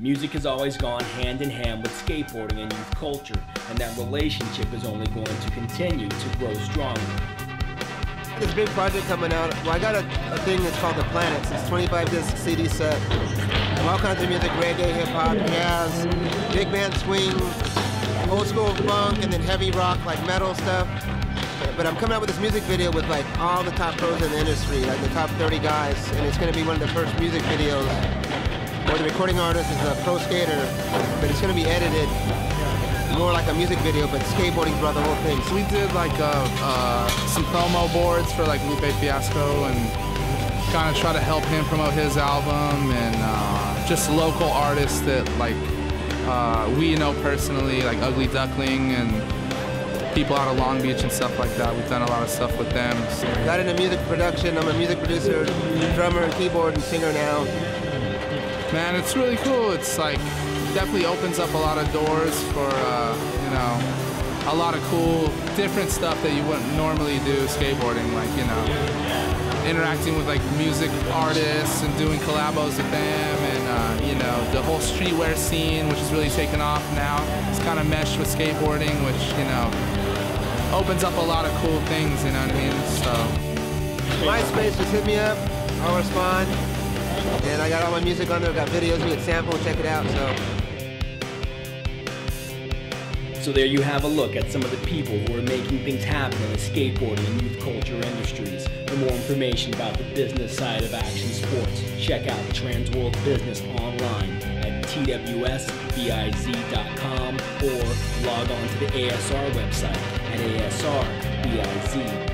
Music has always gone hand in hand with skateboarding and youth culture, and that relationship is only going to continue to grow stronger. This big project coming out. Well, I got a, a thing that's called The Planets. It's 25 disc CD set. All kinds of music, reggae, hip hop, jazz, big band swing, old school funk, and then heavy rock, like metal stuff. But I'm coming out with this music video with like all the top pros in the industry, like the top 30 guys, and it's going to be one of the first music videos the recording artist is a pro skater, but it's to be edited more like a music video, but skateboarding throughout the whole thing. So we did like uh, uh, some promo boards for like Lupe Fiasco and kind of try to help him promote his album and uh, just local artists that like uh, we know personally, like Ugly Duckling and people out of Long Beach and stuff like that. We've done a lot of stuff with them. So. Got into music production. I'm a music producer, drummer, keyboard, and singer now. Man, it's really cool. It's like definitely opens up a lot of doors for uh, you know a lot of cool different stuff that you wouldn't normally do skateboarding like you know interacting with like music artists and doing collabos with them and uh, you know the whole streetwear scene which is really taken off now. It's kind of meshed with skateboarding which you know opens up a lot of cool things you know what I mean? So MySpace just hit me up. I'll respond and I got all my music on there, got videos you can sample, check it out, so. So there you have a look at some of the people who are making things happen in the skateboarding and youth culture industries. For more information about the business side of action sports, check out Transworld Business online at twsbiz.com or log on to the ASR website at asrbiz.com.